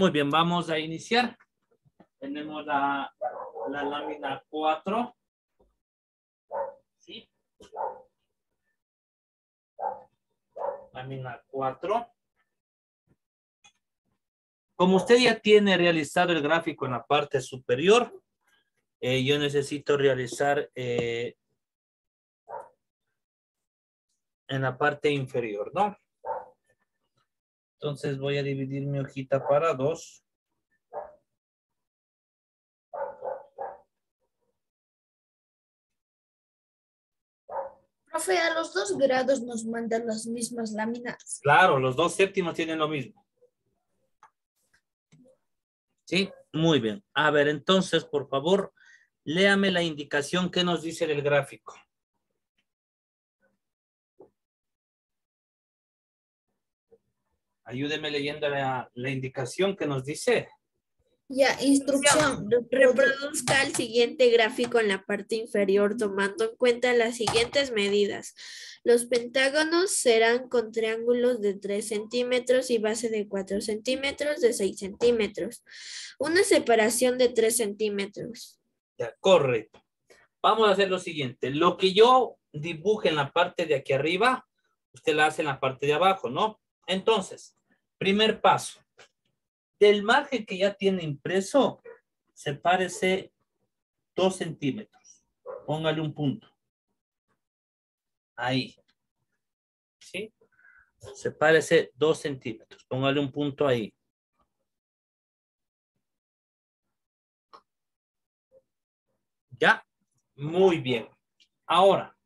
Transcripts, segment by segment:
Muy bien, vamos a iniciar. Tenemos la, lámina 4. ¿Sí? Lámina 4. Como usted ya tiene realizado el gráfico en la parte superior, eh, yo necesito realizar eh, en la parte inferior, ¿no? Entonces voy a dividir mi hojita para dos. Profe, a los dos grados nos mandan las mismas láminas. Claro, los dos séptimos tienen lo mismo. Sí, muy bien. A ver, entonces, por favor, léame la indicación que nos dice el gráfico. Ayúdeme leyendo la, la indicación que nos dice. Ya, instrucción. Reproduzca el siguiente gráfico en la parte inferior tomando en cuenta las siguientes medidas. Los pentágonos serán con triángulos de 3 centímetros y base de 4 centímetros de 6 centímetros. Una separación de 3 centímetros. Ya, correcto. Vamos a hacer lo siguiente. Lo que yo dibuje en la parte de aquí arriba, usted la hace en la parte de abajo, ¿no? Entonces, primer paso. Del margen que ya tiene impreso, sepárese dos centímetros. Póngale un punto. Ahí. ¿Sí? Sepárese dos centímetros. Póngale un punto ahí. ¿Ya? Muy bien. Ahora,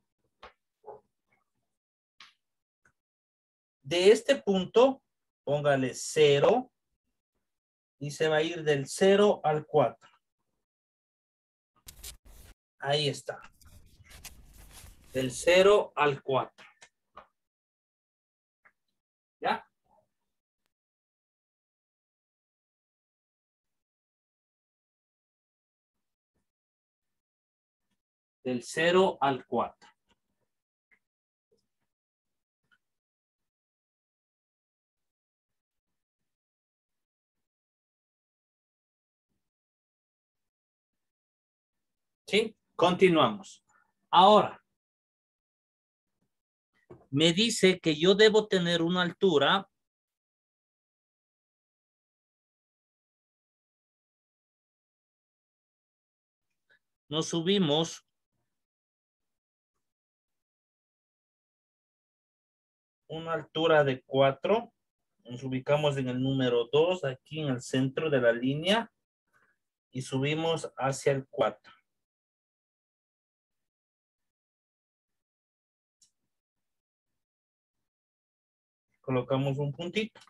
de este punto, póngale cero y se va a ir del 0 al 4. Ahí está. Del 0 al 4. ¿Ya? Del 0 al 4. Continuamos. Ahora, me dice que yo debo tener una altura nos subimos una altura de 4. Nos ubicamos en el número 2, aquí en el centro de la línea, y subimos hacia el 4. Colocamos un puntito.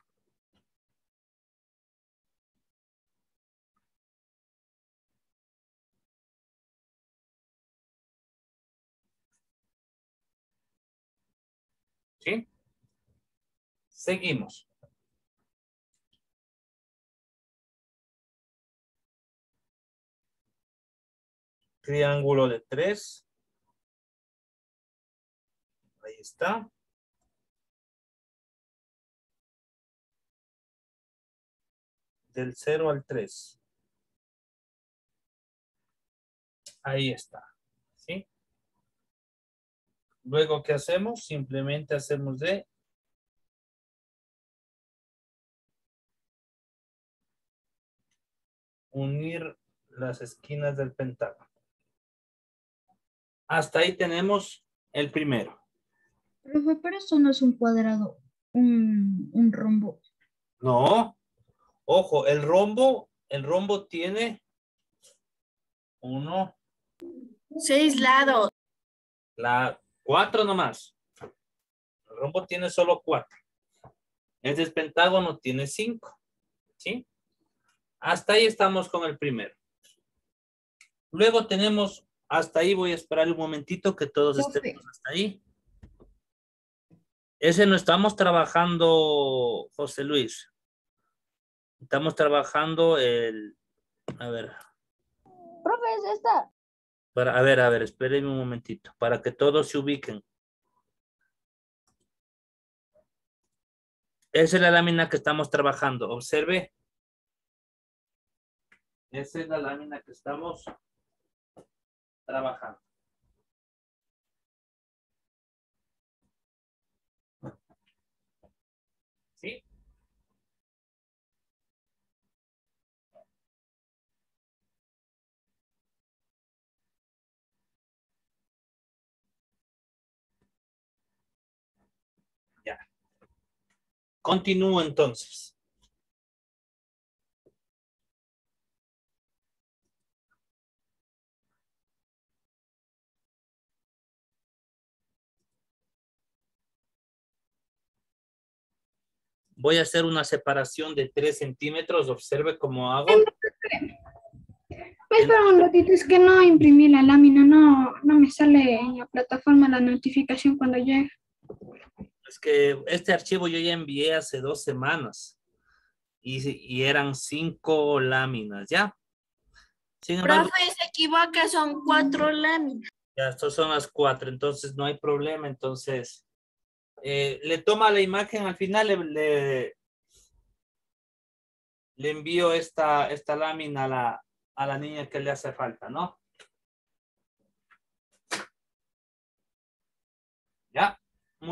¿Sí? Seguimos. Triángulo de tres. Ahí está. Del 0 al 3. Ahí está. ¿Sí? Luego, ¿qué hacemos? Simplemente hacemos de unir las esquinas del pentágono. Hasta ahí tenemos el primero. Profe, pero eso no es un cuadrado, un, un rombo. No, Ojo, el rombo, el rombo tiene uno. Seis lados. La cuatro nomás. El rombo tiene solo cuatro. El despentágono tiene cinco. ¿Sí? Hasta ahí estamos con el primero. Luego tenemos, hasta ahí voy a esperar un momentito que todos estemos hasta ahí. Ese no estamos trabajando, José Luis. Estamos trabajando el... A ver. Profe, es esta. Para, a ver, a ver, espérenme un momentito. Para que todos se ubiquen. Esa es la lámina que estamos trabajando. Observe. Esa es la lámina que estamos trabajando. Continúo entonces. Voy a hacer una separación de 3 centímetros. Observe cómo hago. Espera un ratito, es que no imprimí la lámina, no, no me sale en la plataforma la notificación cuando llegue. Es que este archivo yo ya envié hace dos semanas. Y, y eran cinco láminas, ¿ya? Sin embargo, Profe, se equivoca, son cuatro láminas. ya estos son las cuatro, entonces no hay problema. Entonces, eh, le toma la imagen al final, le, le, le envío esta, esta lámina a la, a la niña que le hace falta, ¿no? Ya,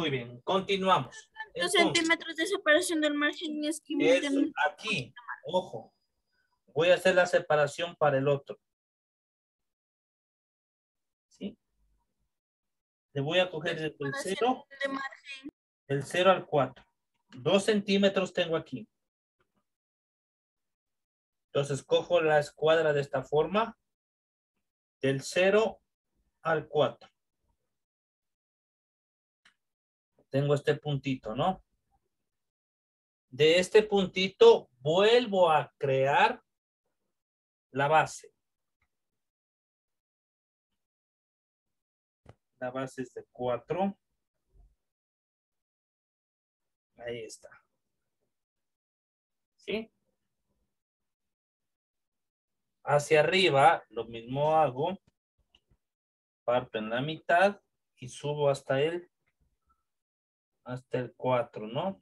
muy bien, continuamos. Dos Entonces, centímetros de separación del margen esquimal. es aquí, ojo, voy a hacer la separación para el otro. ¿Sí? Le voy a coger desde el 0, de margen. del 0 al 4. Dos centímetros tengo aquí. Entonces cojo la escuadra de esta forma, del 0 al 4. Tengo este puntito, ¿no? De este puntito vuelvo a crear la base. La base es de 4. Ahí está. ¿Sí? Hacia arriba, lo mismo hago. Parto en la mitad y subo hasta el, hasta el 4, ¿no?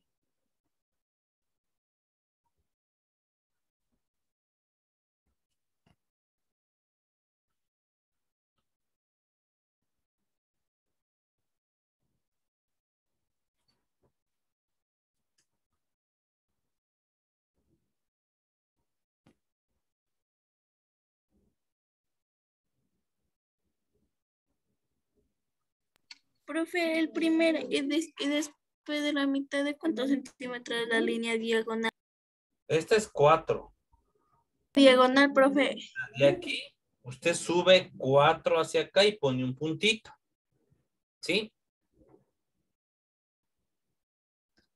Profe, el primer y, des- y después de la mitad de cuántos centímetros es la línea diagonal. Este es 4. Diagonal, profe. De aquí, usted sube 4 hacia acá y pone un puntito. ¿Sí?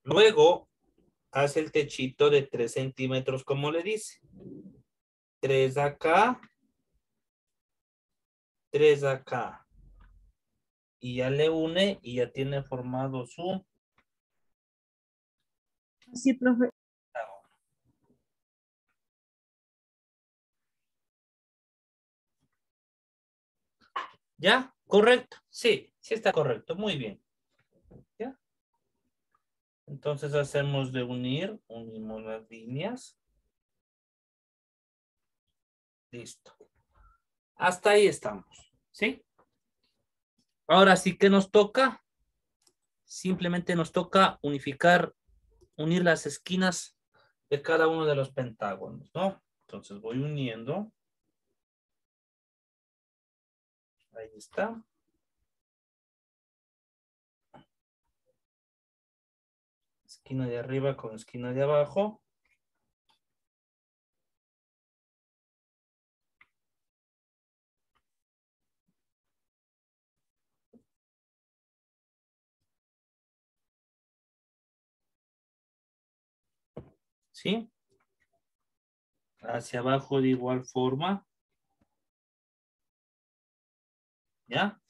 Luego, hace el techito de 3 centímetros, como le dice. 3 acá. 3 acá. Y ya le une y ya tiene formado su Sí, profe. ¿Ya? ¿Correcto? Sí, sí está correcto. Muy bien. ¿Ya? Entonces hacemos de unir, unimos las líneas. Listo. Hasta ahí estamos. ¿Sí? Ahora sí que nos toca. Simplemente nos toca unificar, unir las esquinas de cada uno de los pentágonos, ¿no? Entonces voy uniendo. Ahí está. Esquina de arriba con esquina de abajo. ¿Sí? Hacia abajo de igual forma. ¿Ya?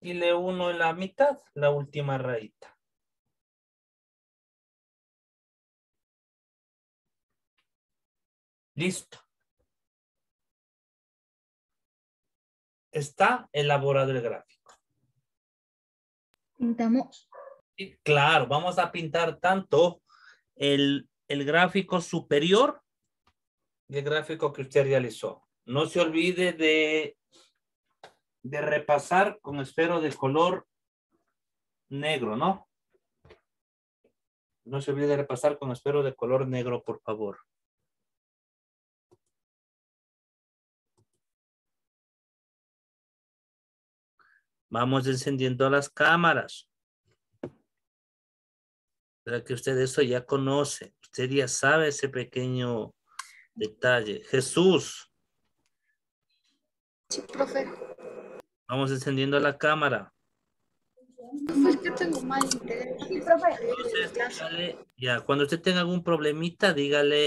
Y le uno en la mitad, la última rayita. Listo. Está elaborado el gráfico. Pintamos. Y claro, vamos a pintar tanto el, el gráfico superior el gráfico que usted realizó. No se olvide de, de repasar con esfero de color negro, ¿no? No se olvide de repasar con esfero de color negro, por favor. Vamos encendiendo las cámaras. Para que usted eso ya conoce. Usted ya sabe ese pequeño detalle. Jesús. Sí, profe. Vamos encendiendo la cámara. Es que tengo mal interés. Sí, profe. Entonces, dígale- ya, cuando usted tenga algún problemita, dígale